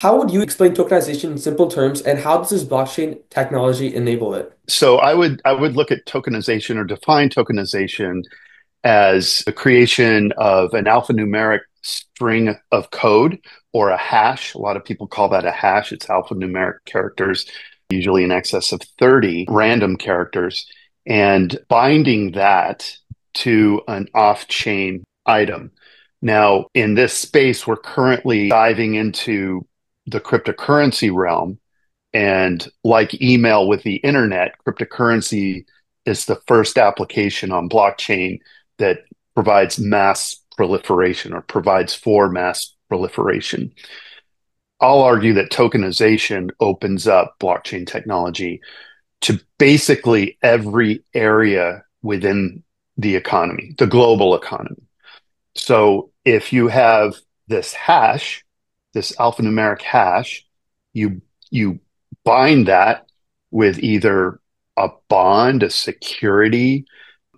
How would you explain tokenization in simple terms, and how does this blockchain technology enable it? So I would I would look at tokenization or define tokenization as the creation of an alphanumeric string of code or a hash. A lot of people call that a hash. It's alphanumeric characters, usually in excess of 30 random characters, and binding that to an off chain item. Now, in this space, we're currently diving into the cryptocurrency realm. And like email with the internet, cryptocurrency is the first application on blockchain that provides mass proliferation or provides for mass proliferation. I'll argue that tokenization opens up blockchain technology to basically every area within the economy, the global economy. So if you have this hash, this alphanumeric hash, you you bind that with either a bond, a security,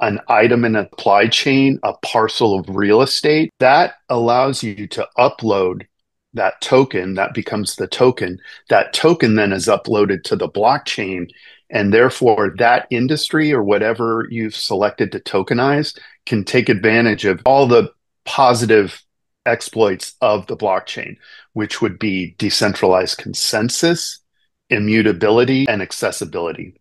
an item in a supply chain, a parcel of real estate. That allows you to upload that token, that becomes the token. That token then is uploaded to the blockchain. And therefore, that industry or whatever you've selected to tokenize can take advantage of all the positive exploits of the blockchain, which would be decentralized consensus, immutability, and accessibility.